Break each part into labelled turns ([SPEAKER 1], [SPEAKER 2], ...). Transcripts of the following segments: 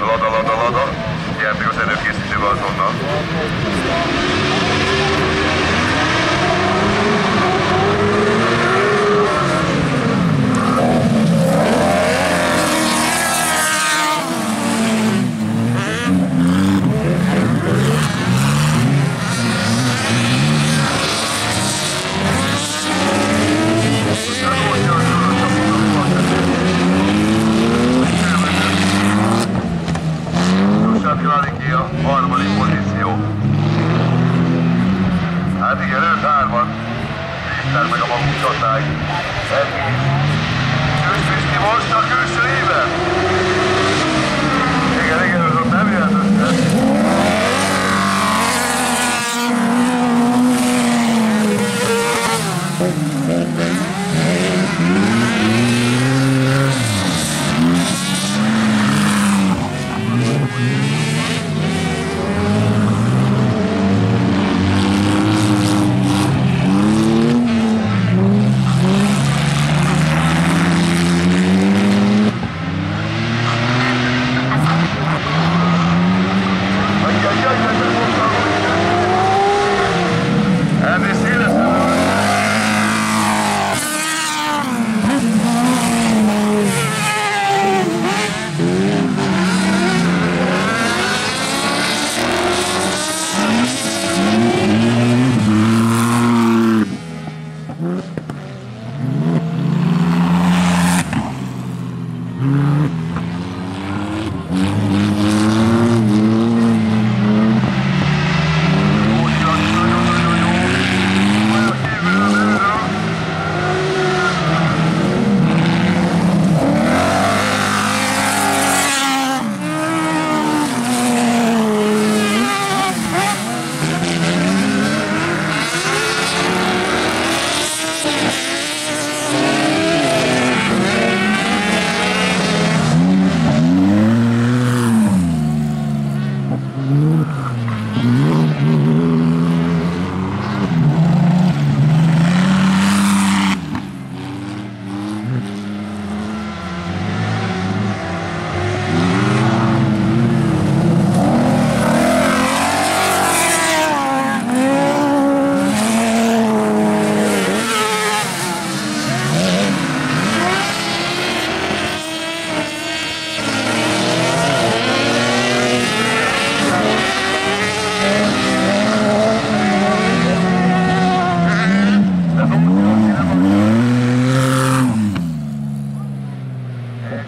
[SPEAKER 1] Lada, lada, lada. Játékot előkészítőbe azonnal. totais. É.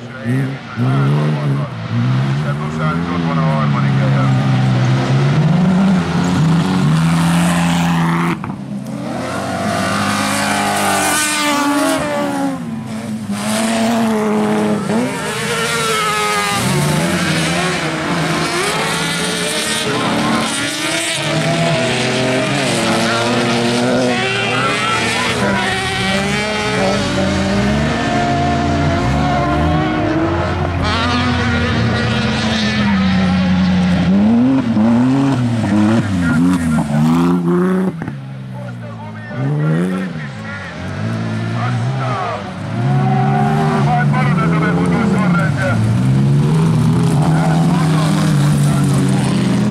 [SPEAKER 1] Buszra érkezik a Buszától van a harmadik helyen.